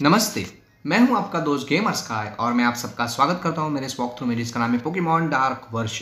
नमस्ते, मैं हूँ आपका दोस्त गेमर स्काई और मैं आप सबका स्वागत करता हूँ मेरे इस वॉक थ्रू में जिसका नाम है पोकेमॉन डार्क वर्ष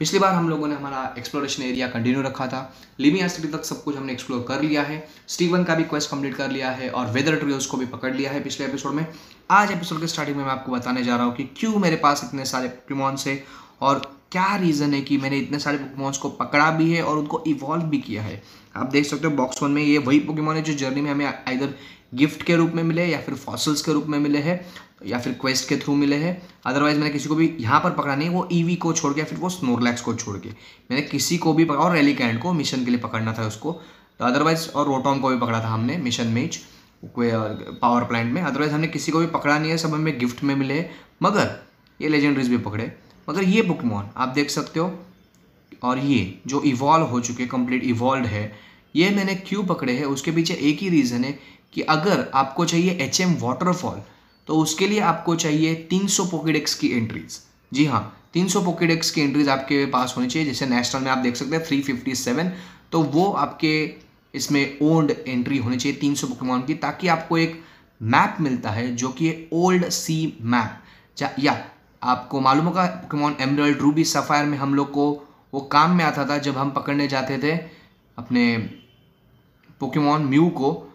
पिछली बार हम लोगों ने हमारा एक्सप्लोरेशन एरिया कंटिन्यू रखा था। लिमिया सिटी तक सब कुछ हमने एक्सप्लोर कर लिया है। स्टीवन का भी क्वेस्ट कंप्लीट कर लिया है और वेदर ट्रियोस को भी पकड़ लिया है पिछले एपिसोड में। आज एपिसोड के स्टार्टिंग में मैं आपको बताने जा रहा हूँ कि क्यों मेरे पास इतने सारे पोकेमॉन है और क्या रीज़न है कि मैंने इतने सारे पोकेमॉन्स को पकड़ा भी है और उनको इवॉल्व भी किया है। आप देख सकते हो बॉक्स वन में ये वही पोकेमॉन है जो जर्नी में हमें इधर गिफ्ट के रूप में मिले या फिर फॉसल्स के रूप में मिले हैं या फिर क्वेस्ट के थ्रू मिले हैं। अदरवाइज़ मैंने किसी को भी यहाँ पर पकड़ा नहीं, वो ईवी को छोड़ के या फिर वो स्नोरलैक्स को छोड़ के। मैंने किसी को भी पकड़ा, और रेलिकैंड को मिशन के लिए पकड़ना था उसको। तो अदरवाइज़ और रोटॉन को भी पकड़ा था हमने मिशन मेज पावर प्लांट में। अदरवाइज़ हमने किसी को भी पकड़ा नहीं है, सब हमें गिफ्ट में मिले मगर, ये लेजेंडरीज भी पकड़े। मगर ये बुकमॉन आप देख सकते हो, और ये जो इवॉल्व हो चुके कंप्लीट इवॉल्व है, ये मैंने क्यों पकड़े हैं, उसके पीछे एक ही रीज़न है कि अगर आपको चाहिए एच एम वाटरफॉल तो उसके लिए आपको चाहिए 300 पोकेडेक्स की एंट्रीज जी हाँ 300 पोकेडेक्स की एंट्रीज आपके पास होनी चाहिए। जैसे नेशनल में आप देख सकते हैं 357 तो वो आपके इसमें ओल्ड एंट्री होनी चाहिए 300 पोकेमॉन की, ताकि आपको एक मैप मिलता है जो कि ओल्ड सी मैप या आपको मालूम होगा पोकेमॉन एमरल्ड रूबी सफ़ायर में हम लोग को, वो काम में आता था जब हम पकड़ने जाते थे अपने पोकेमॉन म्यू को।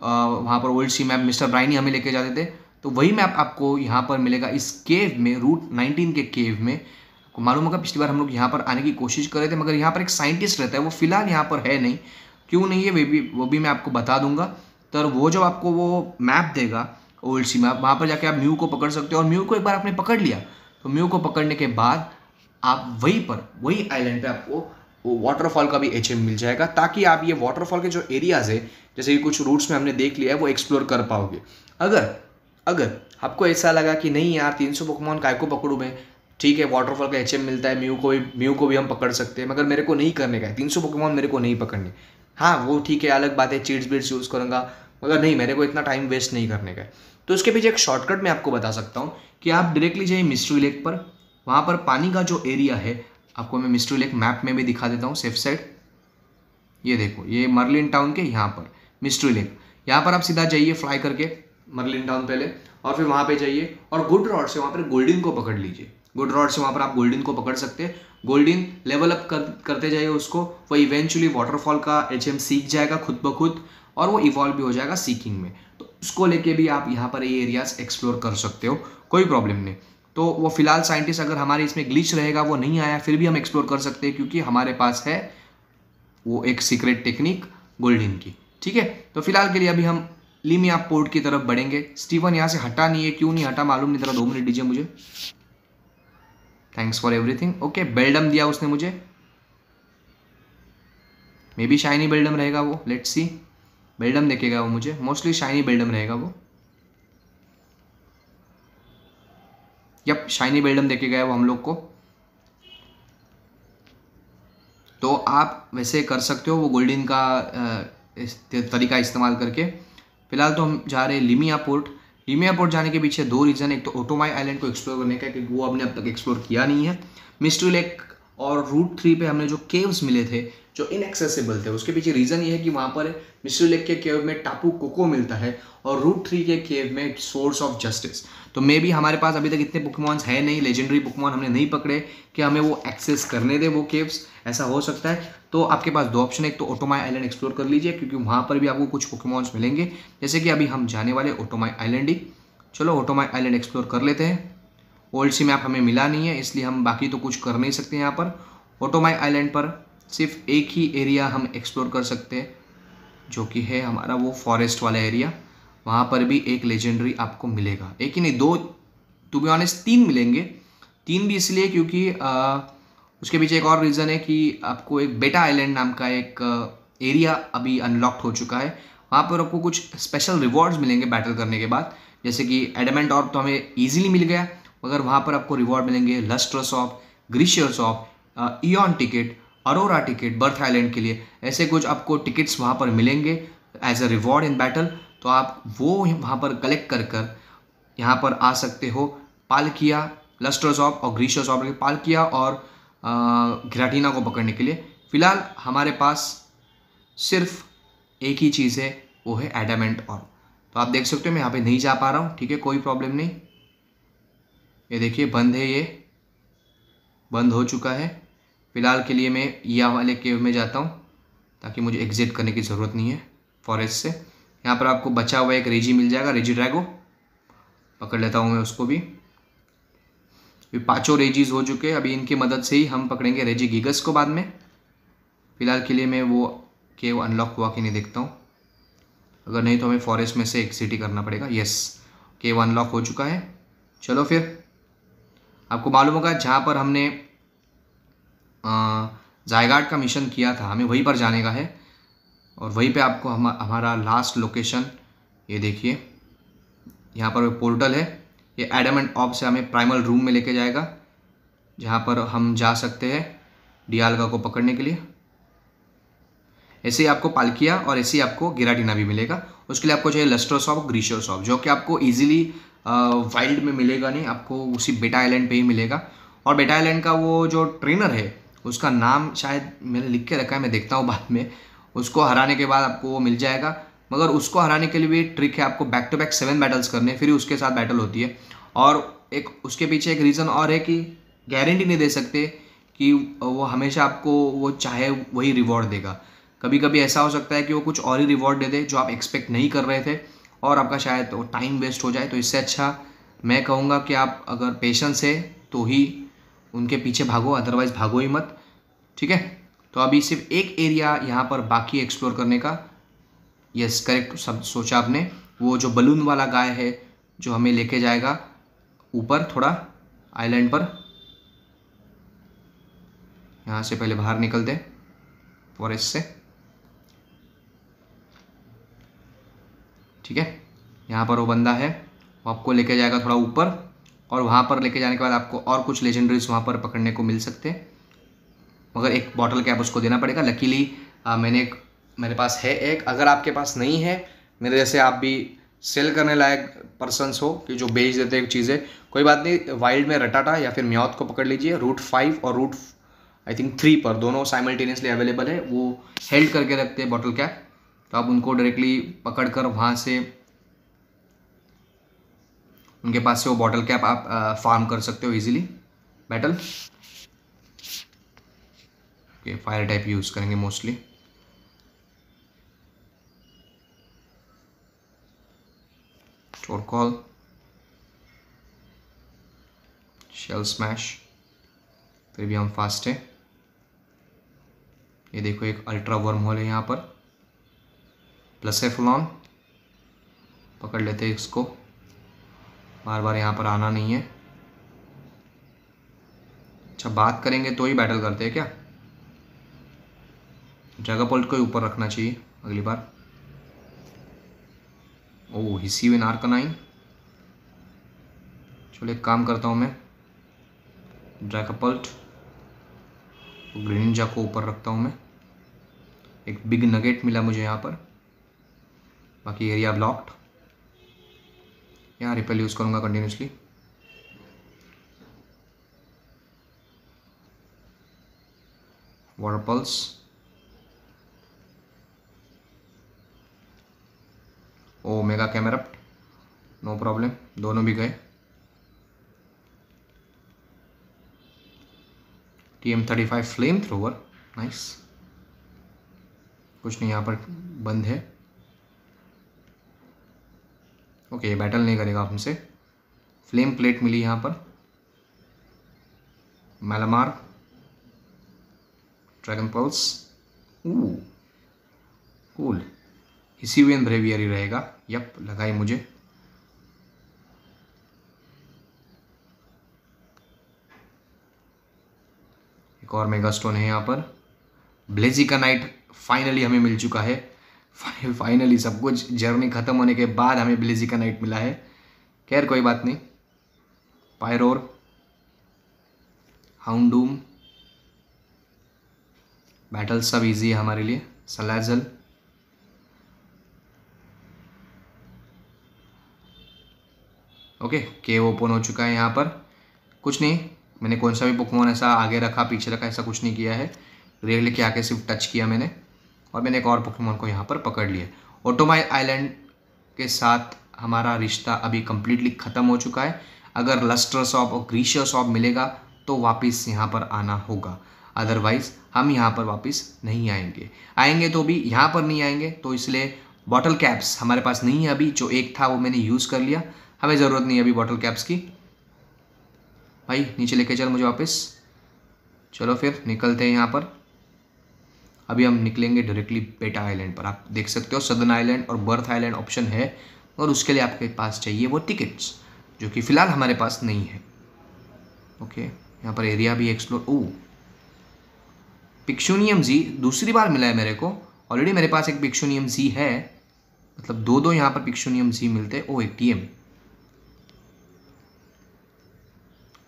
वहाँ पर old sea map mister Briney हमें लेके जाते थे। तो वही मैप आपको यहाँ पर मिलेगा इस केव में, रूट 19 के केव में। आपको मालूम होगा, पिछली बार हम लोग यहाँ पर आने की कोशिश कर रहे थे, मगर यहाँ पर एक साइंटिस्ट रहता है, वो फ़िलहाल यहाँ पर है नहीं। क्यों नहीं है, वे भी, वो भी मैं आपको बता दूँगा। तो वो जब आपको वो मैप देगा, ओल्ड सी मैप, वहाँ पर जाके आप म्यू को पकड़ सकते हो। और म्यू को एक बार आपने पकड़ लिया तो म्यू को पकड़ने के बाद आप वहीं पर, वही आइलैंड पे आपको वाटरफॉल का भी एचएम मिल जाएगा, ताकि आप ये वाटरफॉल के जो एरियाज़ है जैसे कि कुछ रूट्स में हमने देख लिया है, वो एक्सप्लोर कर पाओगे। अगर अगर आपको ऐसा लगा कि नहीं यार, तीन सौ पोकमॉन काय को पकड़ूँ मैं? ठीक है वाटरफॉल का एचएम मिलता है म्यू को भी म्यू को भी हम पकड़ सकते हैं, मगर मेरे को नहीं करने का है। तीन सौ पोकमॉन मेरे को नहीं पकड़ने। हाँ वो ठीक है, अलग बात है चीट्स बीट्स यूज़ करूँगा, मगर नहीं, मेरे को इतना टाइम वेस्ट नहीं करने का है। तो उसके पीछे एक शॉर्टकट मैं आपको बता सकता हूँ कि आप डायरेक्टली जाइए मिस्ट्री लेक पर। वहाँ पर पानी का जो एरिया है, आपको मैं मिस्ट्री लेक मैप में भी दिखा देता हूँ सेफ़ साइड ये देखो, ये मर्लिन टाउन के यहाँ पर। Mystery lake. यहाँ पर आप सीधा जाइए फ्लाई करके मरलिन टाउन पहले और फिर वहाँ पे जाइए और गुड रॉड से वहाँ पर गोल्डन को पकड़ लीजिए। गुड रॉड से वहाँ पर आप गोल्डन को पकड़ सकते हैं। गोल्डिन लेवल अप कर, करते जाइए उसको वो इवेंचुअली वाटरफॉल का एचएम सीख जाएगा खुद ब खुद और वो इवॉल्व भी हो जाएगा सीकिंग में। तो उसको लेके भी आप यहाँ पर ये एरियाज़ एक्सप्लोर कर सकते हो कोई प्रॉब्लम नहीं। तो वो फ़िलहाल साइंटिस्ट अगर हमारे इसमें ग्लिच रहेगा वो नहीं आया फिर भी हम एक्सप्लोर कर सकते हैं क्योंकि हमारे पास है वो एक सीक्रेट टेक्निक गोल्डिन की। ठीक है? तो फ़िलहाल के लिए अभी हम लीमिया पोर्ट की तरफ़ बढ़ेंगे। स्टीवन यहाँ से हटा नहीं है, क्यों नहीं हटा? मालूम नहीं तरह दो मिनट दीजिए मुझे। थैंक्स फॉर एवरीथिंग ओके बेल्डम दिया उसने मुझे। मे बी शाइनी बेल्डम रहेगा वो लेट सी बेल्डम देखेगा वो मुझे। मोस्टली शाइनी बेल्डम रहेगा वो। यप शाइनी बेल्डम देखे गया वो हम लोग को। तो आप वैसे कर सकते हो, वो गोल्डन का इस तरीका इस्तेमाल करके। फ़िलहाल तो हम जा रहे हैं लिमिया पोर्ट। लिमिया पोर्ट जाने के पीछे दो रीज़न, एक तो ओटोमाई आइलैंड को एक्सप्लोर करने का, क्योंकि वो हमने अब तक एक्सप्लोर किया नहीं है। मिस्ट्री लेक और रूट थ्री पे हमने जो केव्स मिले थे जो इनएक्सेसिबल थे, उसके पीछे रीज़न ये है कि वहाँ पर मिस्ट्री लेक के केव में टापू कोको मिलता है और रूट थ्री के केव में सोर्स ऑफ़ जस्टिस तो मे भी हमारे पास अभी तक इतने बुकमॉन्स है नहीं लेजेंडरी बुकमॉन हमने नहीं पकड़े कि हमें वो एक्सेस करने दे वो केव्स ऐसा हो सकता है. तो आपके पास दो ऑप्शन है, एक तो ओटोमाई आइलैंड एक्सप्लोर कर लीजिए, क्योंकि वहाँ पर भी आपको कुछ बुकमॉन्स मिलेंगे. जैसे कि अभी हम जाने वाले ओटोमाई आइलैंड ही. चलो ओटोमाई आइलैंड एक्सप्लोर कर लेते हैं. ओल्ड सी मैप हमें मिला नहीं है, इसलिए हम बाकी तो कुछ कर नहीं सकते यहाँ पर. ओटोमाई आइलैंड पर सिर्फ़ एक ही एरिया हम एक्सप्लोर कर सकते हैं जो कि है हमारा वो फॉरेस्ट वाला एरिया वहाँ पर भी एक लेजेंडरी आपको मिलेगा। एक ही नहीं दो टू बी ऑनेस्ट तीन मिलेंगे। तीन भी इसलिए क्योंकि आ, उसके पीछे एक और रीज़न है कि आपको एक बेटा आइलैंड नाम का एक एरिया अभी अनलॉक्ड हो चुका है। वहाँ पर आपको कुछ स्पेशल रिवॉर्ड्स मिलेंगे बैटल करने के बाद। जैसे कि एडमेंट ऑफ़ तो हमें ईजिली मिल गया मगर वहाँ पर आपको रिवॉर्ड मिलेंगे lustrous of glaciers of eon ticket aurora ticket birth island के लिए। ऐसे कुछ आपको टिकट्स वहाँ पर मिलेंगे as a reward in battle तो आप वो वहाँ पर कलेक्ट कर कर यहाँ पर आ सकते हो। पालकिया लस्टर्स ऑफ़ और ग्रीशर्स ऑफ़ पालकिया और घिराटीना को पकड़ने के लिए। फ़िलहाल हमारे पास सिर्फ़ एक ही चीज़ है, वो है एडामेंट और तो आप देख सकते हो मैं यहाँ पे नहीं जा पा रहा हूँ, ठीक है, कोई प्रॉब्लम नहीं। ये देखिए, बंद है ये। बंद हो चुका है। फ़िलहाल के लिए मैं या वाले केव में जाता हूँ, ताकि मुझे एग्ज़िट करने की ज़रूरत नहीं है फॉरेस्ट से। यहाँ पर आपको बचा हुआ एक रेजी मिल जाएगा, रेजी ड्रैगो पकड़ लेता हूँ मैं उसको भी। अभी पाँचों रेजीज हो चुके हैं, अभी इनकी मदद से ही हम पकड़ेंगे रेजी गीगस को बाद में। फ़िलहाल के लिए मैं वो केव अनलॉक हुआ कि नहीं देखता हूँ। अगर नहीं तो हमें फॉरेस्ट में से एग्जिट ही करना पड़ेगा। यस केव अनलॉक हो चुका है। चलो फिर। आपको मालूम होगा, जहाँ पर हमने जायगाट का मिशन किया था। हमें वहीं पर जाने का है। और वहीं पे आपको हम, हमारा लास्ट लोकेशन ये देखिए। यहाँ पर पोर्टल है। ये एडम एंड ऑप से हमें प्राइमल रूम में लेके जाएगा, जहाँ पर हम जा सकते हैं डियालगा को पकड़ने के लिए। ऐसे ही आपको पालकिया और ऐसे ही आपको गिराटीना भी मिलेगा। उसके लिए आपको चाहिए लस्ट्रोसॉप और ग्रीशोसॉप, जो कि आपको इजीली वाइल्ड में मिलेगा नहीं, आपको उसी बेटा आइलैंड पे ही मिलेगा। और बेटा आइलैंड का वो जो ट्रेनर है उसका नाम शायद मैंने लिख के रखा है, मैं देखता हूँ बाद में। उसको हराने के बाद आपको वो मिल जाएगा। मगर उसको हराने के लिए भी ट्रिक है आपको back to back seven battles करने, फिर उसके साथ बैटल होती है। और एक उसके पीछे एक रीज़न और है कि गारंटी नहीं दे सकते कि वो हमेशा आपको वो चाहे वही रिवॉर्ड देगा। कभी कभी ऐसा हो सकता है कि वो कुछ और ही रिवॉर्ड दे दे जो आप एक्सपेक्ट नहीं कर रहे थे और आपका शायद टाइम वेस्ट हो जाए तो इससे अच्छा मैं कहूँगा कि आप अगर पेशेंस है तो ही उनके पीछे भागो अदरवाइज़ भागो ही मत। ठीक है? तो अभी सिर्फ़ एक एरिया यहाँ पर बाकी एक्सप्लोर करने का। यस करेक्ट सब सोचा आपने। वो जो बलून वाला गाय है, जो हमें लेके जाएगा, ऊपर थोड़ा आइलैंड पर। यहाँ से पहले बाहर निकलते फॉरेस्ट से। ठीक है? यहाँ पर वो बंदा है, वो आपको लेके जाएगा थोड़ा ऊपर। और वहाँ पर लेके जाने के बाद आपको और कुछ लेजेंडरीज वहाँ पर पकड़ने को मिल सकते हैं। मगर एक बॉटल कैप उसको देना पड़ेगा। लकीली मैंने एक, मेरे पास है एक। अगर आपके पास नहीं है, मेरे जैसे आप भी सेल करने लायक पर्सनस हो कि जो बेच देते हैं चीज़ें, कोई बात नहीं वाइल्ड में रटाटा या फिर म्याथ को पकड़ लीजिए। रूट फाइव और रूट आई थिंक थ्री पर दोनों साइमल्टेनियसली अवेलेबल है। वो हेल्ड करके रखते हैं बॉटल कैप तो आप उनको डायरेक्टली पकड़ कर वहाँ से उनके पास से वो बॉटल कैप आप फार्म कर सकते हो easily battle okay fire type use करेंगे मोस्टली कॉल शेल स्मैश फिर भी हम फास्ट हैं. ये देखो एक अल्ट्रा वर्म होल है यहाँ पर. प्लस एफ्लॉन पकड़ लेते हैं इसको. बार बार यहाँ पर आना नहीं है। अच्छा बात करेंगे तो ही बैटल करते हैं क्या? ड्रैगापोल्ट को ऊपर रखना चाहिए अगली बार। ओ हिसी विन आर्कनाइन चलो एक काम करता हूँ मैं। ड्रैगापोल्ट ग्रीनिंजा को ऊपर रखता हूँ मैं। एक बिग नगेट मिला मुझे यहाँ पर। बाकी एरिया ब्लॉक्ड यहाँ रिपेल यूज़ करूँगा continuously water pulse oh mega camera no problem दोनों भी गए। T M thirty five flamethrower nice कुछ नहीं, यहाँ पर बंद है। ओके, ये बैटल नहीं करेगा हमसे। फ्लेम प्लेट मिली यहाँ पर। मैलामार ड्रैगन पल्स कूल इसी वे ब्रेवियर ही रहेगा। यप लगाई मुझे। एक और मेगा स्टोन है यहाँ पर। ब्लेजी का नाइट फाइनली हमें मिल चुका है। फाइनली सब कुछ जर्नी ख़त्म होने के बाद हमें ब्लेजी का नाइट मिला है। खैर, कोई बात नहीं। पायरोर हाउंडूम बैटल सब इजी है हमारे लिए। सलाजल ओके के ओपन हो चुका है यहाँ पर। कुछ नहीं, मैंने कौन सा भी पोकमोन ऐसा आगे रखा, पीछे रखा, ऐसा कुछ नहीं किया है। रेल लेके आके सिर्फ़ टच किया मैंने। और मैंने एक और पोकेमोन को यहाँ पर पकड़ लिया। ऑटोमाइल आइलैंड के साथ हमारा रिश्ता अभी कम्प्लीटली ख़त्म हो चुका है। अगर लस्टर शॉप और ग्रीशियर शॉप मिलेगा तो वापस यहाँ पर आना होगा। अदरवाइज़ हम यहाँ पर वापस नहीं आएँगे। आएँगे तो भी यहाँ पर नहीं आएँगे तो इसलिए बॉटल कैप्स हमारे पास नहीं है अभी। जो एक था, वो मैंने यूज़ कर लिया। हमें ज़रूरत नहीं है अभी बॉटल कैप्स की। भाई, नीचे लेके चल मुझे वापस। चलो फिर, निकलते हैं यहाँ पर। अभी हम निकलेंगे डायरेक्टली बेटा आइलैंड पर। आप देख सकते हो सदन आइलैंड और बर्थ आइलैंड ऑप्शन है और उसके लिए आपके पास चाहिए वो टिकट्स जो कि फ़िलहाल हमारे पास नहीं है। ओके यहाँ पर एरिया भी एक्सप्लोर ओ पिक्शोनियम जी दूसरी बार मिला है मेरे को। ऑलरेडी मेरे पास एक पिक्शोनियम जी है। मतलब दो दो यहाँ पर पिक्शोनियम जी मिलते ओ एक T M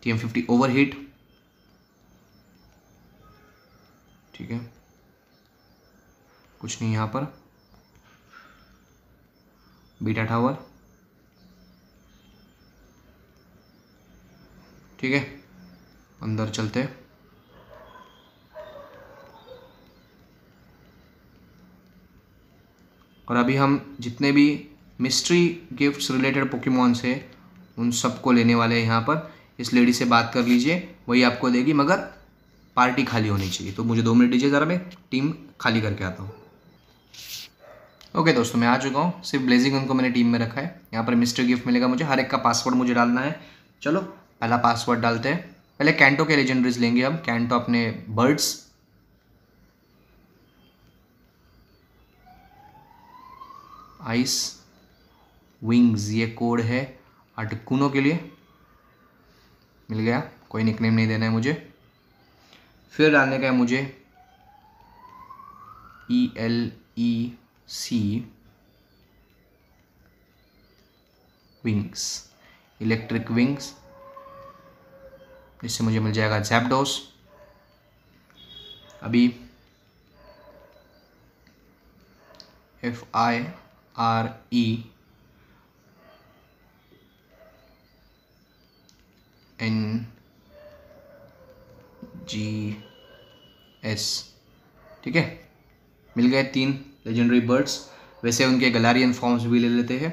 T M fifty overheat ठीक है? कुछ नहीं यहाँ पर। Beta tower. ठीक है, अंदर चलते और अभी हम जितने भी मिस्ट्री गिफ्ट्स रिलेटेड पोकेमॉन्स है, उन सबको लेने वाले हैं यहाँ पर। इस लेडी से बात कर लीजिए, वही आपको देगी, मगर पार्टी खाली होनी चाहिए। तो मुझे दो मिनट दीजिए, ज़रा मैं टीम खाली करके आता हूँ। ओके okay, दोस्तों मैं आ चुका हूँ। सिर्फ़ ब्लेजिंग उनको मैंने टीम में रखा है। यहाँ पर मिस्टर गिफ्ट मिलेगा मुझे। हर एक का पासवर्ड मुझे डालना है। चलो पहला पासवर्ड डालते हैं। पहले कैंटो के लेजेंडरीज लेंगे हम। कैंटो अपने बर्ड्स आइस विंग्स ये कोड है अटकूनों के लिए। मिल गया। कोई निकनेम नहीं देना है मुझे। फिर डालने का है मुझे E L E C wings electric wings जिससे मुझे मिल जाएगा जैपडोस अभी F I R E N G S ठीक है? मिल गए तीन लेजेंडरी बर्ड्स वैसे उनके गलारियन फॉर्म्स भी ले लेते हैं।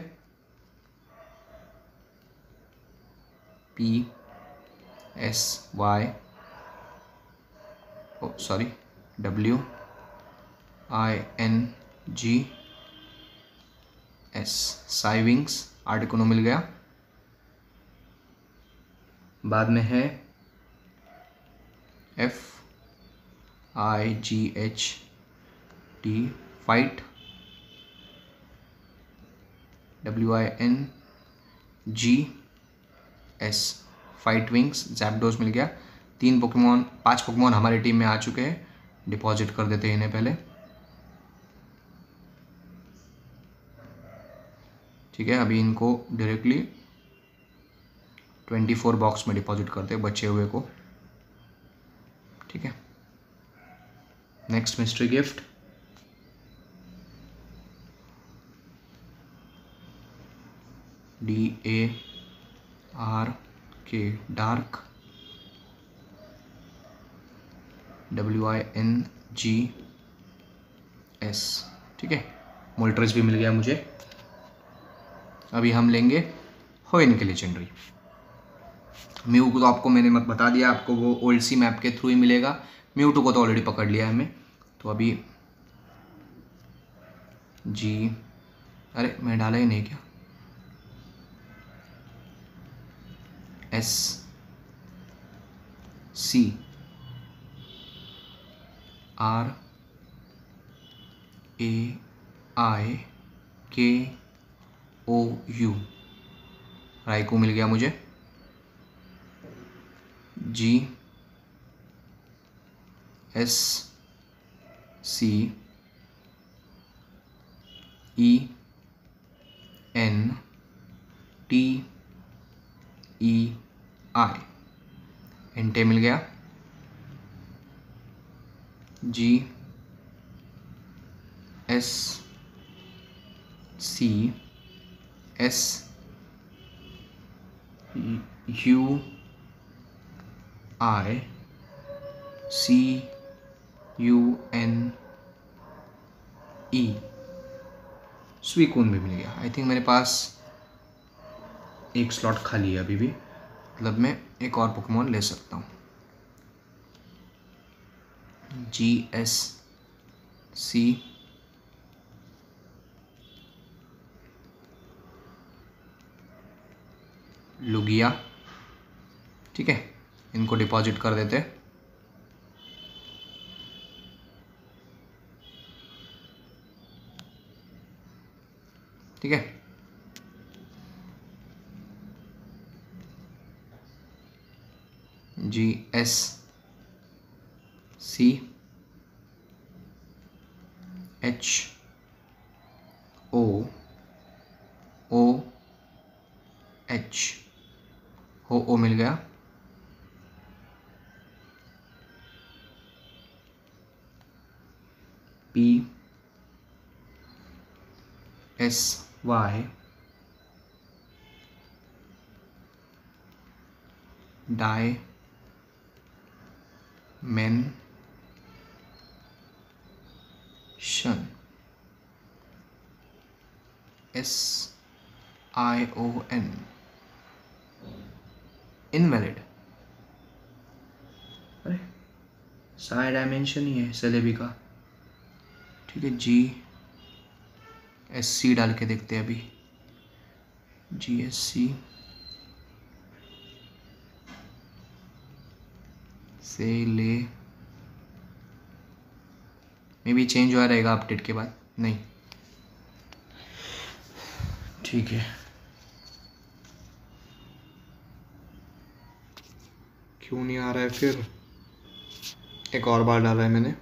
P S Y sorry W I N G S psy wings Articuno मिल गया। बाद में है F I G H T fight W I N G S fight wings Zapdos मिल गया। तीन पोकेमोन पाँच पोकेमोन हमारी टीम में आ चुके हैं। डिपॉजिट कर देते हैं इन्हें पहले। ठीक है, अभी इनको डायरेक्टली ट्वेंटी फोर बॉक्स में डिपॉजिट करते हैं बचे हुए को। ठीक है। Next mystery gift D A R K dark W I N G S ठीक है? मोल्ट्रेस भी मिल गया मुझे। अभी हम लेंगे होइन के लेजेंडरी म्यू को तो आपको मैंने मत बता दिया, आपको वो ओल्ड सी मैप के थ्रू ही मिलेगा। म्यू टू को तो ऑलरेडी पकड़ लिया है हमें। तो अभी जी अरे, मैं डाला ही नहीं क्या? एस सी आर ए आई के ओ यू राइको मिल गया मुझे। G S C E N T E I Entei मिल गया। G S C S U I C U N E Suicune भी मिल गया। आई थिंक मेरे पास एक स्लॉट खाली है अभी भी। मतलब मैं एक और पोकेमोन ले सकता हूँ। जी एस सी लुगिया ठीक है? इनको डिपॉजिट कर देते ठीक है? G, S, C, H, O O, H, Ho, Oh मिल गया। P S Y dimension S I O N invalid अरे सारे डायमेंशन ही है सेलेबी का। ठीक है जी एस सी डाल के देखते हैं अभी। जी एस सी से ले। मे बी चेंज हुआ रहेगा अपडेट के बाद। नहीं। ठीक है। क्यों नहीं आ रहा है फिर? एक और बार डाला है मैंने।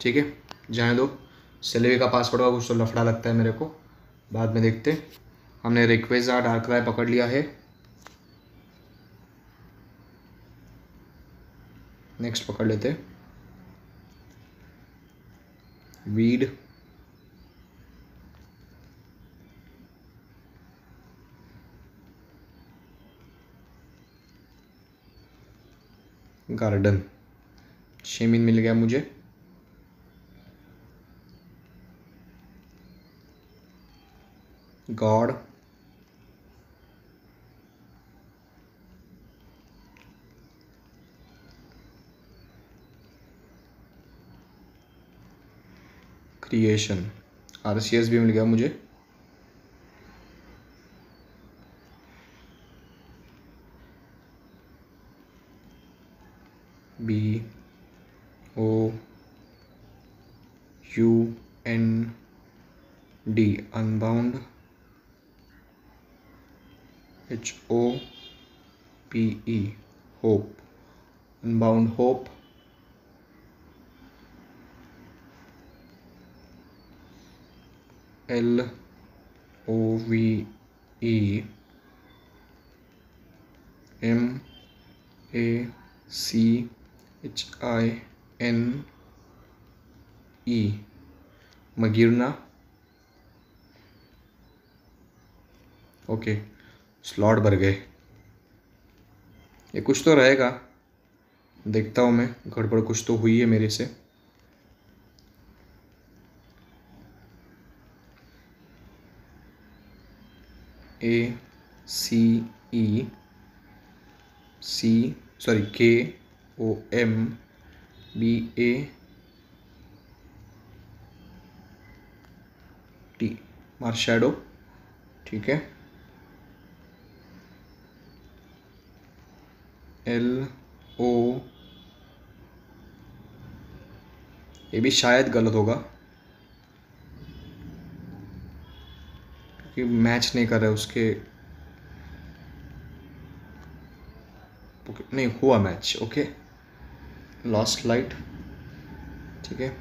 ठीक है, जाने दो। सेलेवी का पासवर्ड का कुछ तो लफड़ा लगता है मेरे को। बाद में देखते हमने रिक्वेस्ट डार्क राय पकड़ लिया है। नेक्स्ट पकड़ लेते वीड गार्डन शेमिन मिल गया मुझे। God creation R C S भी मिल गया मुझे। B, O, U, N, D, unbound, H, O, P, E, hope. Unbound hope. L O V E M A C H I N E Magearna okay slot भर गए। ये कुछ तो रहेगा। देखता हूँ मैं, गड़बड़ कुछ तो हुई है मेरे से। ए सी E C sorry K O M B A T Marshadow ठीक है? एल ओ ये भी शायद गलत होगा। क्योंकि मैच नहीं कर रहे, उसके नहीं, हुआ मैच, ओके? लॉस्ट लाइट ठीक है?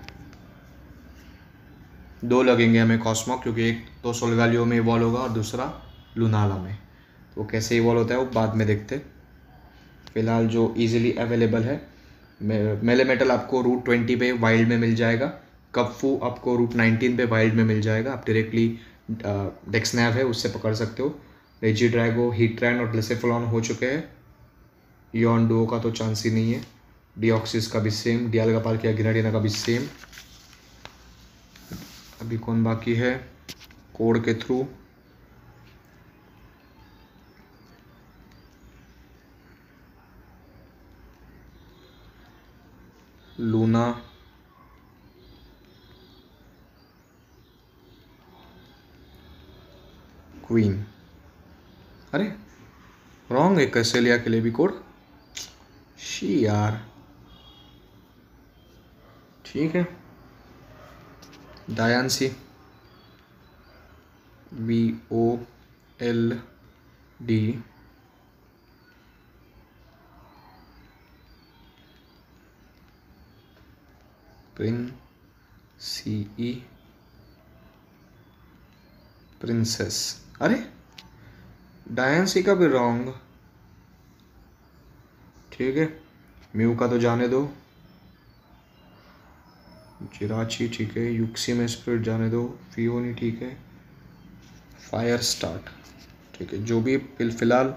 दो लगेंगे हमें कॉस्मो क्योंकि एक तो सोलगालियो में इवॉल्व होगा और दूसरा लुनाला में। तो कैसे इवॉल्व होता है, वो बाद में देखते। फ़िलहाल जो इजीली अवेलेबल है मेले मेटल आपको रूट ट्वेंटी पे वाइल्ड में मिल जाएगा। कपफू आपको रूट नाइनटीन पे वाइल्ड में मिल जाएगा। आप डायरेक्टली डेक्सनैव है, उससे पकड़ सकते हो। रेजी ड्रैगो हीट्रैन और ग्लिसेफोलॉन हो चुके हैं। यॉन डो का तो चांस ही नहीं है। डीऑक्सिस का भी सेम डियाल का पाल किया, गिनाडिना का भी सेम अभी कौन बाकी है? कोड के थ्रू। लूना। क्वीन अरे रॉन्ग है, कैसेलिया के लिए भी कोड? शी यार। ठीक है। Diancie V O L D prin C E princess अरे डायन सी का भी रॉन्ग ठीक है म्यू का तो जाने दो। जिराची ठीक है युक्सी में स्प्रिट जाने दो। फियोनी ठीक है फायर स्टार्ट ठीक है, जो भी फ़िलहाल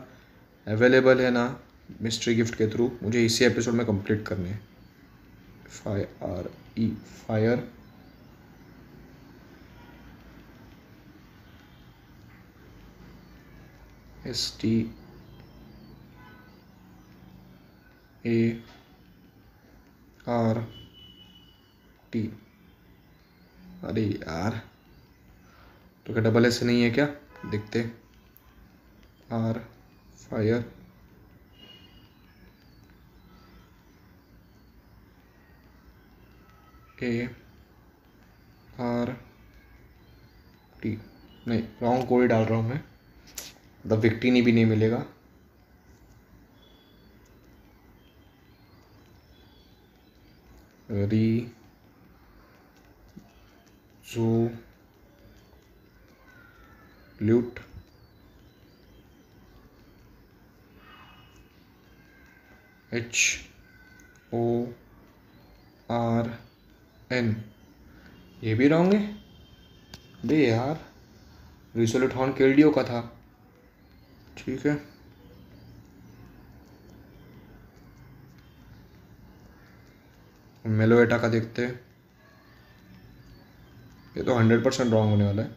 अवेलेबल है ना मिस्ट्री गिफ्ट के थ्रू मुझे इसी एपिसोड में कंप्लीट करने fire E fire S T A R T अरे यार तो क्या डबल एस नहीं है क्या? देखते R fire A R T नहीं रॉन्ग कोड डाल रहा हूँ मैं। द विक्टिनी भी नहीं मिलेगा। Resolute. H, O, R, N. ये भी है बे यार। रिसोल्यूट हॉर्न केल्डियो का था। ठीक है। मेलोएटा का देखते हैं। ये तो हंड्रेड परसेंट रॉन्ग होने वाला है।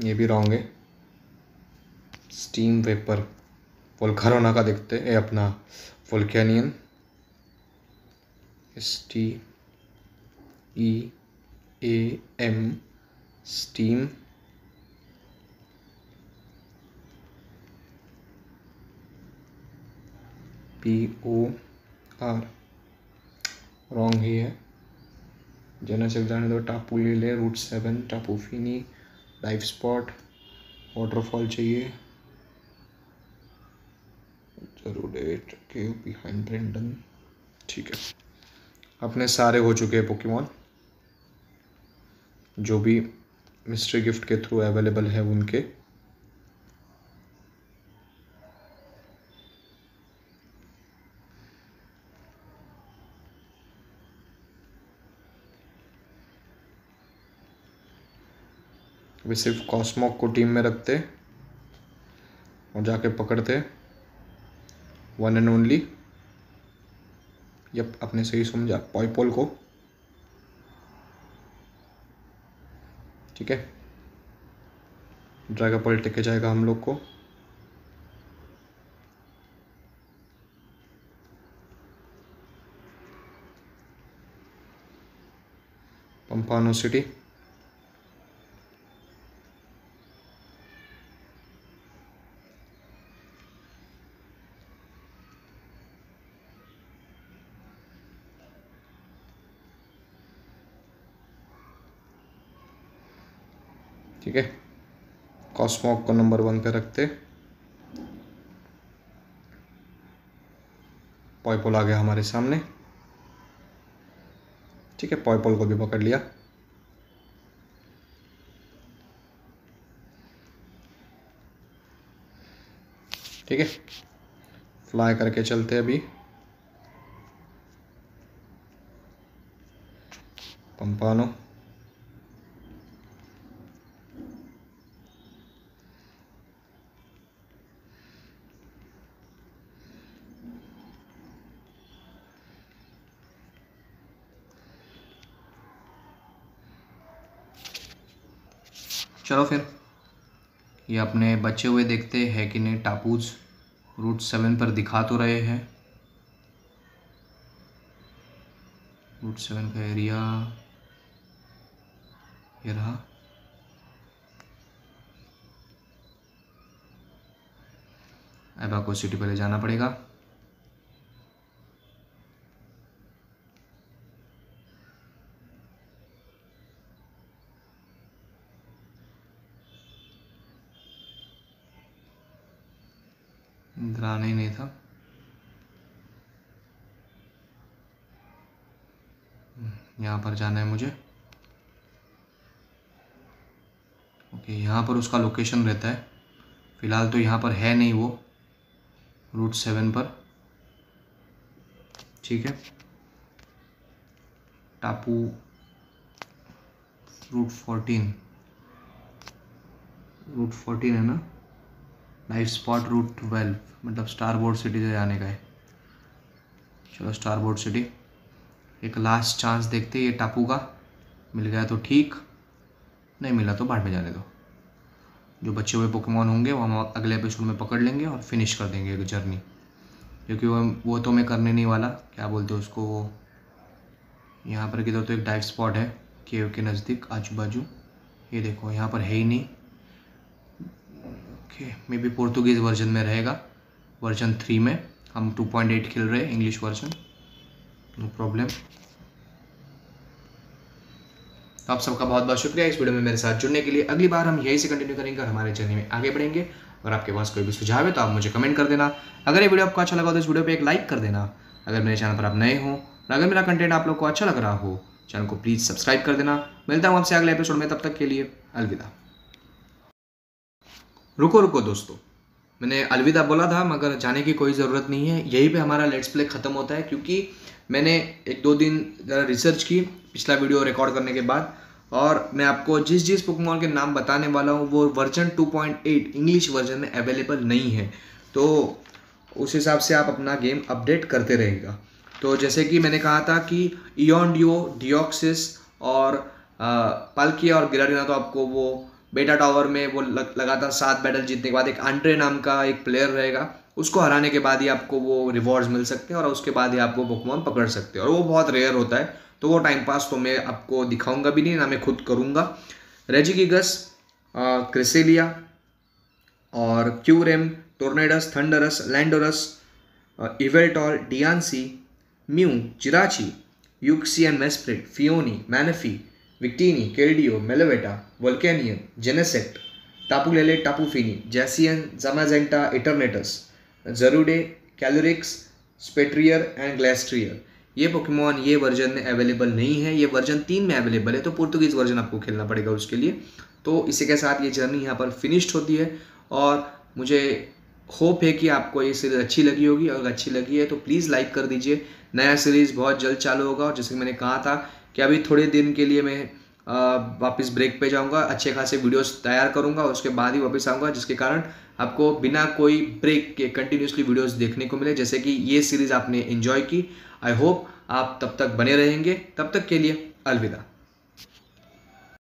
ये भी रॉन्ग है। स्टीम वेपर वोल्कारोना का देखते हैं। अपना वोल्केनियन S T E A M steam P O R wrong ही है जनरल जाने दो टापू ले ले रूट सेवन टापू फिनी लाइफ स्पॉट वाटरफॉल चाहिए। ज़रूर डेट के बिहाइंड ब्रेंडन ठीक है। अपने सारे हो चुके हैं पोकेमॉन जो भी मिस्ट्री गिफ्ट के थ्रू अवेलेबल है उनके। वे सिर्फ़ कॉस्मॉक को टीम में रखते और जाके पकड़ते। वन एंड ओनली यप, अपने सही समझा, पॉयपोल को। ठीक है? ड्रैग पॉल टिके जाएगा हम लोग को। पंपानो सिटी। ठीक है? कॉस्मॉक को नंबर वन पे रखते। पॉयपोल आ गया हमारे सामने। ठीक है पॉयपोल को भी पकड़ लिया। ठीक है? फ्लाई करके चलते अभी। पंपानो चलो फिर। ये अपने बचे हुए देखते हैं कि नहीं। टापूज रूट सेवन पर दिखा तो रहे हैं। रूट सेवन का एरिया ये रहा। एबाको सिटी पहले जाना पड़ेगा इधर आना ही नहीं था यहाँ पर जाना है मुझे। ओके यहाँ पर उसका लोकेशन रहता है। फ़िलहाल तो यहाँ पर है नहीं वो। रूट सेवन पर। ठीक है। टापू रूट फोर्टीन रूट फोर्टीन है ना? लाइफ स्पॉट रूट ट्वेल्व मतलब स्टार बोर्ड सिटी से जाने का है। चलो स्टार बोर्ड सिटी एक लास्ट चांस देखते ये टापू का। मिल गया तो ठीक, नहीं मिला तो बाद में जाने दो। जो बचे हुए पोकेमॉन होंगे, वो हम अगले एपिसोड में पकड़ लेंगे और फिनिश कर देंगे एक जर्नी क्योंकि वो वो तो मैं करने नहीं वाला, क्या बोलते हैं उसको वो? यहाँ पर किधर तो एक डाइव स्पॉट है, केव के नज़दीक आजू बाजू ये देखो, यहाँ पर है ही नहीं। Okay maybe Portuguese version में रहेगा। वर्जन थ्री में, हम टू पॉइंट एट खेल रहे हैं इंग्लिश वर्जन नो प्रॉब्लम तो आप सबका बहुत बहुत शुक्रिया इस वीडियो में मेरे साथ जुड़ने के लिए। अगली बार हम यही से कंटिन्यू करेंगे और हमारे जर्नी में आगे बढ़ेंगे। अगर आपके पास कोई भी सुझाव है तो आप मुझे कमेंट कर देना। अगर ये वीडियो आपको अच्छा लगा तो इस वीडियो पे एक लाइक कर देना। अगर मेरे चैनल पर आप नए हो और अगर मेरा कंटेंट आप लोग को अच्छा लग रहा हो चैनल को प्लीज़ सब्सक्राइब कर देना। मिलता हूँ आपसे अगले एपिसोड में, तब तक के लिए अलविदा। रुको रुको दोस्तों। मैंने अलविदा बोला था, मगर जाने की कोई ज़रूरत नहीं है। यहीं पे हमारा लेट्स प्ले ख़त्म होता है, क्योंकि मैंने एक दो दिन ज़रा रिसर्च की पिछला वीडियो रिकॉर्ड करने के बाद और मैं आपको जिस जिस पोकेमॉन के नाम बताने वाला हूँ वो वर्जन 2.8 इंग्लिश वर्जन में अवेलेबल नहीं है। तो उस हिसाब से आप अपना गेम अपडेट करते रहेगा। तो जैसे कि मैंने कहा था कि इॉन डिओ डिओक्सिस और पालकिया और गिरारिना तो आपको वो बेटा टावर में वो लग, लगातार सात बैटल जीतने के बाद एक आंट्रे नाम का एक प्लेयर रहेगा। उसको हराने के बाद ही आपको वो रिवॉर्ड्स मिल सकते हैं और उसके बाद ही आप वो पोकेमॉन पकड़ सकते हैं। और वो बहुत रेयर होता है तो वो टाइम पास तो मैं आपको दिखाऊँगा भी नहीं, ना मैं खुद करूँगा। रेजिगिगस क्रिसेलिया और Kyurem Tornadus Thundurus Landorus Yveltal Diancie Mew Jirachi Uxie Mesprit Phione Manaphy Victini Keldeo Meloetta Volcanion Genesect Tapu Lele Tapu Fini Zacian Zamazenta Eternatus Zarude Calyrex Spectrier and Glastrier ये Pokemon ये version में available नहीं है, ये version तीन में available है तो पुर्तगीज़ वर्जन आपको खेलना पड़ेगा उसके लिए। तो इसी के साथ ये जर्नी यहाँ पर फिनिश्ड होती है और मुझे होप है कि आपको ये सीरीज़ अच्छी लगी होगी। अगर अच्छी लगी है तो प्लीज़ लाइक कर दीजिए। नया सीरीज़ बहुत जल्द चालू होगा और जैसे मैंने कहा था कि अभी थोड़े दिन के लिए मैं वापस ब्रेक पे जाऊँगा, अच्छे खासे वीडियोस तैयार करूँगा उसके बाद ही वापस आऊँगा, जिसके कारण आपको बिना कोई ब्रेक के कंटिन्यूसली वीडियोस देखने को मिले, जैसे कि ये सीरीज़ आपने एंजॉय की। आई होप आप तब तक बने रहेंगे। तब तक के लिए अलविदा।